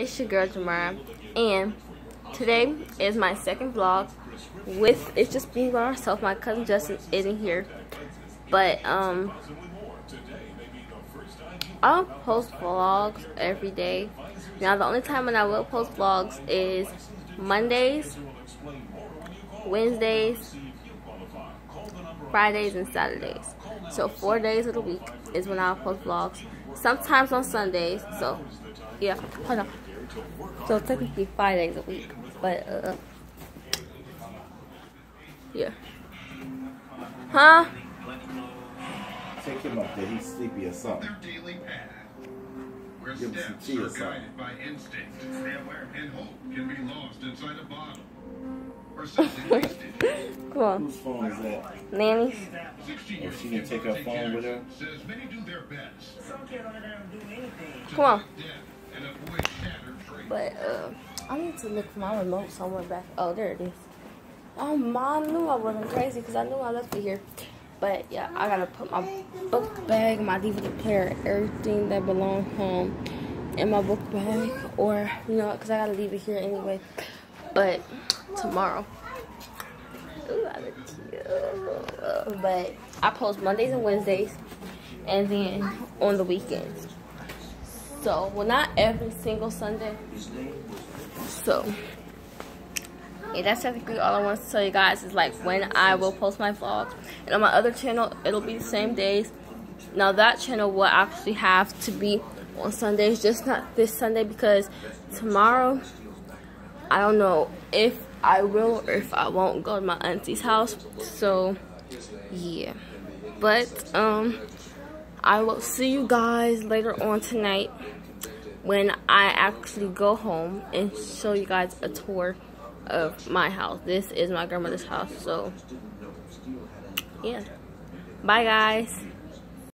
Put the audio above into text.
it's your girl Jamara, and today is my second vlog with it's just me by myself. My cousin Justin isn't here, but um, I'll post vlogs every day. Now the only time when I will post vlogs is Mondays, Wednesdays, Fridays, and Saturdays. So four days of the week is when I'll post vlogs. Sometimes on Sundays. So yeah, hold on. So technically five days a week, but uh, yeah. Huh? Take him up there. He's sleepy or something. Daily path. Where Give him some steps tea or are something. guided by instinct. And hope can be lost inside a bottle. Or something wasted. Come on, Whose phone is that? nannies. 16 Oh, she didn't take her phone with her? Says many do their best. Come on. Death and avoid shattered dreams. But uh, I need to look for my remote somewhere back. Oh, there it is. Oh, mom, I knew I wasn't crazy because I knew I left it here. But yeah, I gotta put my book bag, my DVD player, everything that belongs home in my book bag, or you know, because I gotta leave it here anyway. But tomorrow. Ooh, I look cute. But I post Mondays and Wednesdays, and then on the weekends. So, well, not every single Sunday. So, yeah, that's technically all I want to tell you guys is like when I will post my vlogs. And on my other channel, it'll be the same days. Now, that channel will actually have to be on Sundays, just not this Sunday because tomorrow, I don't know if I will or if I won't go to my auntie's house. So, yeah. But, um, I will see you guys later on tonight when I actually go home and show you guys a tour of my house. This is my grandmother's house, so yeah. Bye guys.